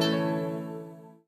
thank you